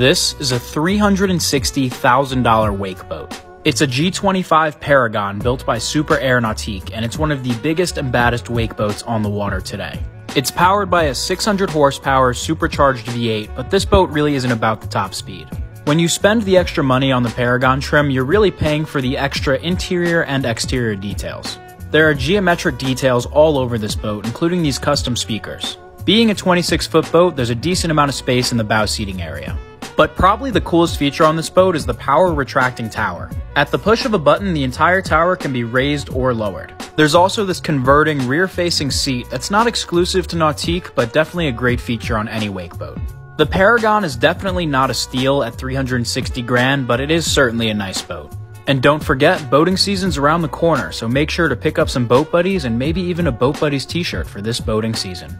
This is a $360,000 wake boat. It's a G25 Paragon built by Super Air Nautique, and it's one of the biggest and baddest wake boats on the water today. It's powered by a 600 horsepower supercharged V8, but this boat really isn't about the top speed. When you spend the extra money on the Paragon trim, you're really paying for the extra interior and exterior details. There are geometric details all over this boat, including these custom speakers. Being a 26 foot boat, there's a decent amount of space in the bow seating area. But probably the coolest feature on this boat is the power retracting tower. At the push of a button, the entire tower can be raised or lowered. There's also this converting rear-facing seat that's not exclusive to Nautique, but definitely a great feature on any wake boat. The Paragon is definitely not a steal at 360 grand, but it is certainly a nice boat. And don't forget, boating season's around the corner, so make sure to pick up some boat buddies and maybe even a boat buddies t-shirt for this boating season.